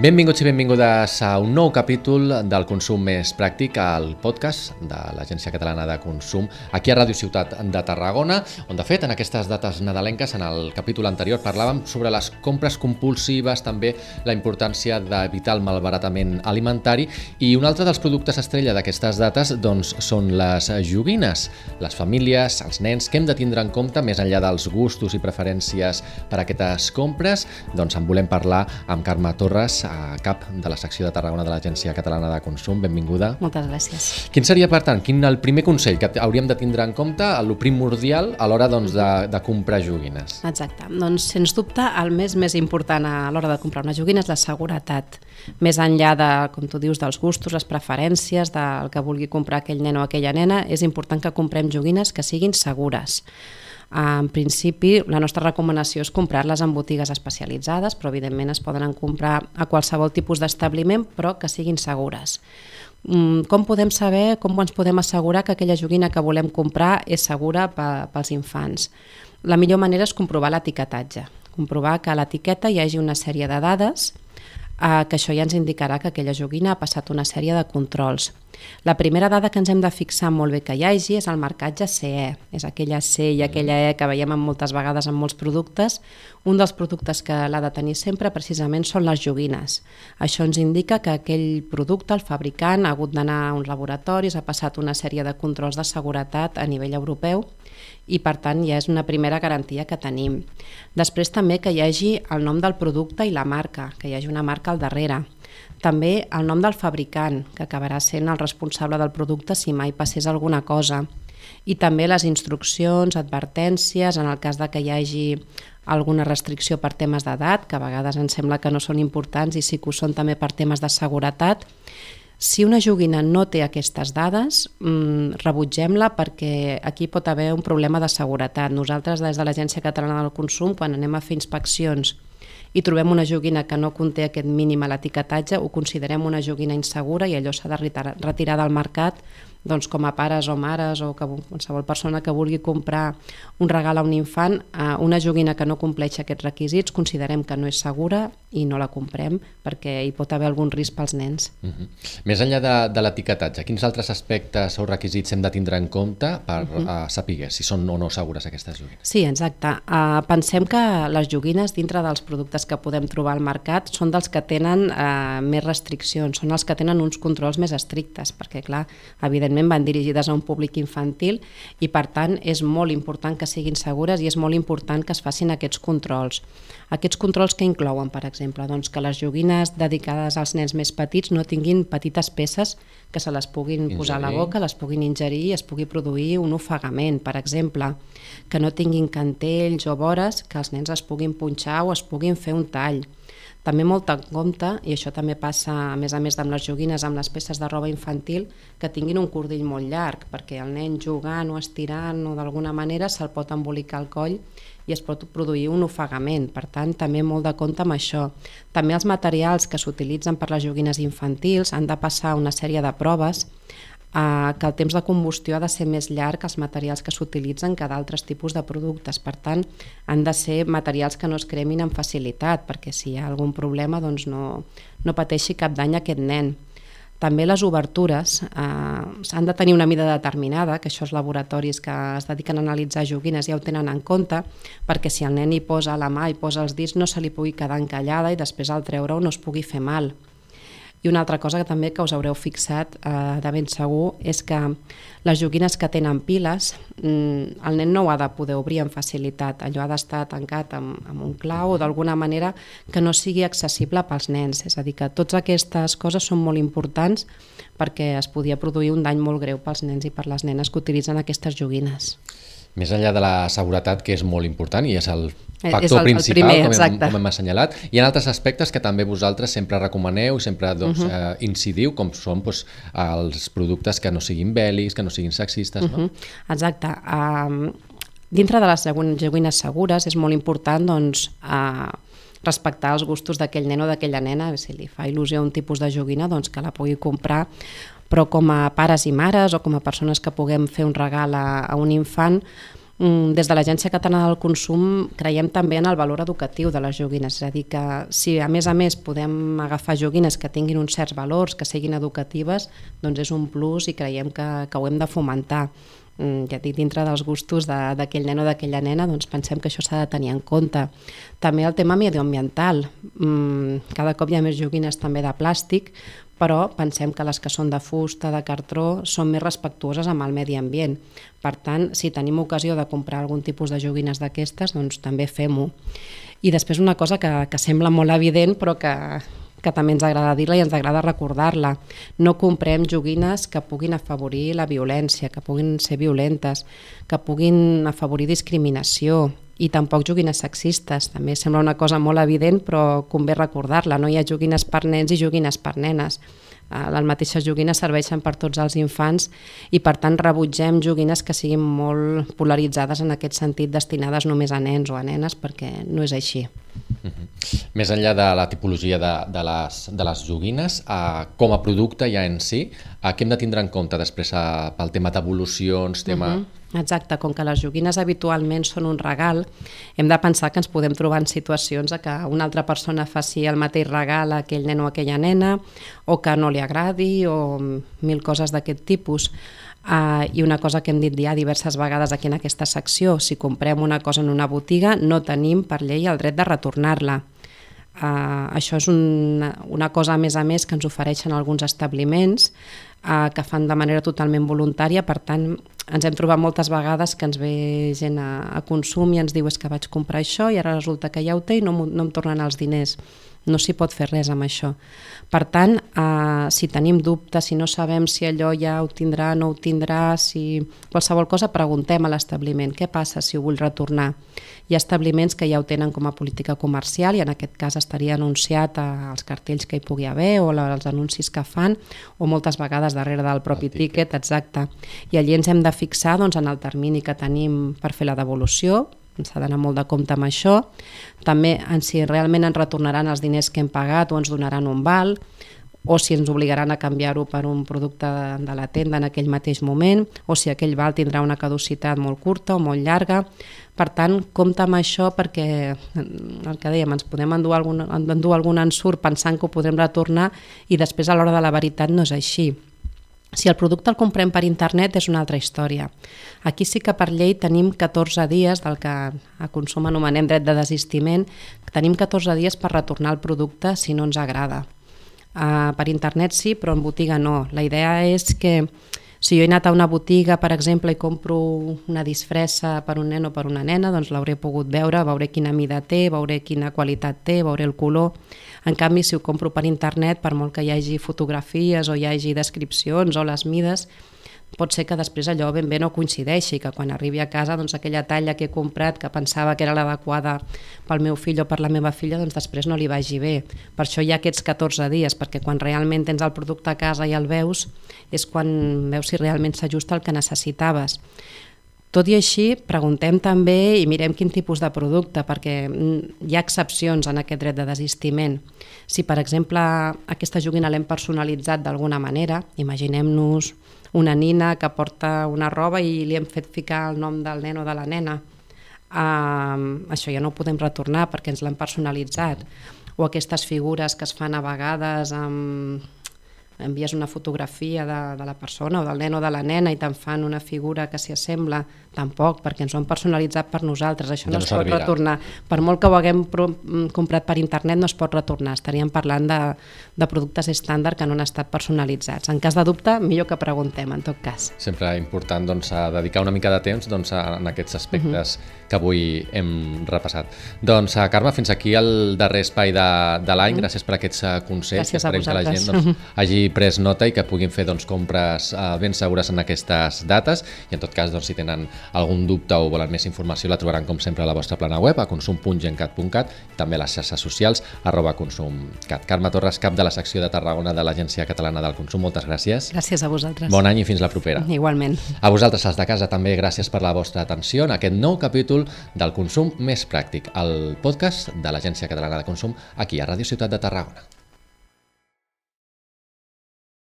Benvinguts i benvingudes a un nou capítol del Consum Més Pràctic, al podcast de l'Agència Catalana de Consum, aquí a Ràdio Ciutat de Tarragona, on de fet en aquestes dates nadalenques, en el capítol anterior, parlàvem sobre les compres compulsives, també la importància d'evitar el malbaratament alimentari i un altre dels productes estrella d'aquestes dates doncs, són les joguines. Les famílies, els nens, que hem de tindre en compte més enllà dels gustos i preferències per a aquestes compres, doncs en volem parlar amb Carme Torres, a cap de la secció de Tarragona de l'Agència Catalana de Consum. Benvinguda. Moltes gràcies. Quin seria, per tant, quin el primer consell que hauríem de tindre en compte, el primordial a l'hora doncs, de, de comprar joguines? Exacte. Doncs, sens dubte, el més més important a l'hora de comprar una joguina és la seguretat. Més enllà de, com tu dius, dels gustos, les preferències, del que vulgui comprar aquell nen o aquella nena, és important que comprem joguines que siguin segures. En principi, la nostra recomanació és comprar-les en botigues especialitzades, però evidentment es poden comprar a qualsevol tipus d'establiment, però que siguin segures. Mm, com podem saber, com ens podem assegurar que aquella joguina que volem comprar és segura pels infants? La millor manera és comprovar l'etiquetatge, comprovar que a l'etiqueta hi hagi una sèrie de dades eh, que això ja ens indicarà que aquella joguina ha passat una sèrie de controls. La primera dada que ens hem de fixar molt bé que hi hagi és el marcatge CE, és aquella C i aquella E que veiem moltes vegades en molts productes. Un dels productes que l'ha de tenir sempre precisament són les joguines. Això ens indica que aquell producte, el fabricant, ha hagut d'anar a uns laboratoris, ha passat una sèrie de controls de seguretat a nivell europeu i per tant ja és una primera garantia que tenim. Després també que hi hagi el nom del producte i la marca, que hi hagi una marca al darrere. També el nom del fabricant, que acabarà sent el responsable del producte si mai passés alguna cosa. I també les instruccions, advertències, en el cas de que hi hagi alguna restricció per temes d'edat, que a vegades ens sembla que no són importants i sí que ho són també per temes de seguretat. Si una joguina no té aquestes dades, mmm, rebutgem-la perquè aquí pot haver un problema de seguretat. Nosaltres, des de l'Agència Catalana del Consum, quan anem a fer inspeccions i trobem una joguina que no conté aquest mínim a l'etiquetatge, ho considerem una joguina insegura i allò s'ha de retirar del mercat doncs, com a pares o mares o que qualsevol persona que vulgui comprar un regal a un infant, eh, una joguina que no compleix aquests requisits, considerem que no és segura i no la comprem perquè hi pot haver algun risc pels nens. Uh mhm. -huh. Més enllà de, de l'etiquetatge, quins altres aspectes o requisits hem de tindre en compte per uh -huh. uh, saber si són o no segures aquestes joguines? Sí, exacte. Uh, pensem que les joguines dintre dels productes que podem trobar al mercat són dels que tenen uh, més restriccions, són els que tenen uns controls més estrictes, perquè clar, evidentment evidentment van dirigides a un públic infantil i per tant és molt important que siguin segures i és molt important que es facin aquests controls. Aquests controls que inclouen, per exemple, doncs que les joguines dedicades als nens més petits no tinguin petites peces que se les puguin ingerir. posar a la boca, les puguin ingerir i es pugui produir un ofegament, per exemple, que no tinguin cantells o vores que els nens es puguin punxar o es puguin fer un tall, també molt en compte, i això també passa a més a més amb les joguines, amb les peces de roba infantil, que tinguin un cordill molt llarg, perquè el nen jugant o estirant o d'alguna manera se'l pot embolicar al coll i es pot produir un ofegament. Per tant, també molt de compte amb això. També els materials que s'utilitzen per les joguines infantils han de passar una sèrie de proves eh, que el temps de combustió ha de ser més llarg que els materials que s'utilitzen que d'altres tipus de productes. Per tant, han de ser materials que no es cremin amb facilitat, perquè si hi ha algun problema doncs no, no pateixi cap dany aquest nen. També les obertures eh, han de tenir una mida determinada, que això els laboratoris que es dediquen a analitzar joguines ja ho tenen en compte, perquè si el nen hi posa la mà i posa els dits no se li pugui quedar encallada i després al treure-ho no es pugui fer mal. I una altra cosa que també que us haureu fixat eh, de ben segur és que les joguines que tenen piles, mm, el nen no ho ha de poder obrir amb facilitat, allò ha d'estar tancat amb, amb un clau o d'alguna manera que no sigui accessible pels nens. És a dir, que totes aquestes coses són molt importants perquè es podia produir un dany molt greu pels nens i per les nenes que utilitzen aquestes joguines. Més enllà de la seguretat, que és molt important i és el eh, factor és el, principal, el primer, com, hem, com hem assenyalat, hi ha altres aspectes que també vosaltres sempre recomaneu i sempre doncs, uh -huh. eh, incidiu, com són doncs, els productes que no siguin bèl·lics, que no siguin sexistes. Uh -huh. no? Exacte. Um, dintre de les joguines segures és molt important doncs, uh, respectar els gustos d'aquell nen o d'aquella nena, si li fa il·lusió un tipus de joguina, doncs que la pugui comprar però com a pares i mares o com a persones que puguem fer un regal a, a un infant, Mm, des de l'Agència Catalana del Consum creiem també en el valor educatiu de les joguines, és a dir, que si a més a més podem agafar joguines que tinguin uns certs valors, que siguin educatives, doncs és un plus i creiem que, que ho hem de fomentar. Mm, ja dic, dintre dels gustos d'aquell nen o d'aquella nena, doncs pensem que això s'ha de tenir en compte. També el tema medioambiental. Mm, cada cop hi ha més joguines també de plàstic, però pensem que les que són de fusta, de cartró, són més respectuoses amb el medi ambient. Per tant, si tenim ocasió de comprar algun tipus de joguines d'aquestes, doncs també fem-ho. I després una cosa que, que sembla molt evident, però que, que també ens agrada dir-la i ens agrada recordar-la. No comprem joguines que puguin afavorir la violència, que puguin ser violentes, que puguin afavorir discriminació, i tampoc joguines sexistes. També sembla una cosa molt evident, però convé recordar-la. No hi ha joguines per nens i joguines per nenes. Eh, les mateixes joguines serveixen per tots els infants i per tant rebutgem joguines que siguin molt polaritzades en aquest sentit, destinades només a nens o a nenes, perquè no és així. Mhm. Més enllà de la tipologia de, de, les, de les joguines, uh, com a producte ja en si, uh, què hem de tindre en compte després uh, pel tema d'evolucions, tema... Uh mhm. -huh Exacte, com que les joguines habitualment són un regal, hem de pensar que ens podem trobar en situacions que una altra persona faci el mateix regal a aquell nen o aquella nena, o que no li agradi, o mil coses d'aquest tipus. Uh, I una cosa que hem dit ja diverses vegades aquí en aquesta secció, si comprem una cosa en una botiga, no tenim per llei el dret de retornar-la. Uh, això és una, una cosa, a més a més, que ens ofereixen alguns establiments uh, que fan de manera totalment voluntària, per tant, ens hem trobat moltes vegades que ens ve gent a, a consum i ens diu és que vaig comprar això i ara resulta que ja ho té i no, no em tornen els diners. No s'hi pot fer res amb això. Per tant, eh, si tenim dubtes, si no sabem si allò ja ho tindrà, no ho tindrà, si qualsevol cosa, preguntem a l'establiment què passa si ho vull retornar. Hi ha establiments que ja ho tenen com a política comercial i en aquest cas estaria anunciat als cartells que hi pugui haver o als anuncis que fan o moltes vegades darrere del propi el tiquet, exacte. I allí ens hem de fixar doncs, en el termini que tenim per fer la devolució, s'ha d'anar molt de compte amb això. També en si realment ens retornaran els diners que hem pagat o ens donaran un val, o si ens obligaran a canviar-ho per un producte de, la tenda en aquell mateix moment, o si aquell val tindrà una caducitat molt curta o molt llarga. Per tant, compta amb això perquè, el que dèiem, ens podem endur algun, endur algun ensurt pensant que ho podrem retornar i després a l'hora de la veritat no és així. Si el producte el comprem per internet és una altra història. Aquí sí que per llei tenim 14 dies del que a consum anomenem dret de desistiment, tenim 14 dies per retornar el producte si no ens agrada. Uh, per internet sí, però en botiga no. La idea és que si jo he anat a una botiga, per exemple, i compro una disfressa per un nen o per una nena, doncs l'hauré pogut veure, veuré quina mida té, veuré quina qualitat té, veuré el color. En canvi, si ho compro per internet, per molt que hi hagi fotografies o hi hagi descripcions o les mides, pot ser que després allò ben bé no coincideixi, que quan arribi a casa doncs, aquella talla que he comprat que pensava que era l'adequada pel meu fill o per la meva filla, doncs després no li vagi bé. Per això hi ha aquests 14 dies, perquè quan realment tens el producte a casa i el veus, és quan veus si realment s'ajusta el que necessitaves. Tot i així, preguntem també i mirem quin tipus de producte, perquè mm, hi ha excepcions en aquest dret de desistiment. Si, per exemple, aquesta joguina l'hem personalitzat d'alguna manera, imaginem-nos una nina que porta una roba i li hem fet ficar el nom del nen o de la nena. Uh, això ja no ho podem retornar perquè ens l'han personalitzat. O aquestes figures que es fan a vegades amb envies una fotografia de, de la persona o del nen o de la nena i te'n fan una figura que s'hi assembla, tampoc, perquè ens ho han personalitzat per nosaltres, això no, no es servirà. pot retornar. Per molt que ho haguem mm, comprat per internet no es pot retornar, estaríem parlant de, de productes estàndard que no han estat personalitzats. En cas de dubte, millor que preguntem, en tot cas. Sempre important doncs, a dedicar una mica de temps doncs, en aquests aspectes uh -huh. que avui hem repassat. Doncs, Carme, fins aquí el darrer espai de, de l'any. Uh -huh. Gràcies per aquests eh, consells. Gràcies Esperem que la gent doncs, hagi pres nota i que puguin fer doncs, compres eh, ben segures en aquestes dates i en tot cas doncs, si tenen algun dubte o volen més informació la trobaran com sempre a la vostra plana web a consum.gencat.cat també a les xarxes socials arroba consumcat. Carme Torres, cap de la secció de Tarragona de l'Agència Catalana del Consum, moltes gràcies. Gràcies a vosaltres. Bon any i fins la propera. Igualment. A vosaltres, els de casa, també gràcies per la vostra atenció en aquest nou capítol del Consum Més Pràctic, el podcast de l'Agència Catalana de Consum aquí a Ràdio Ciutat de Tarragona.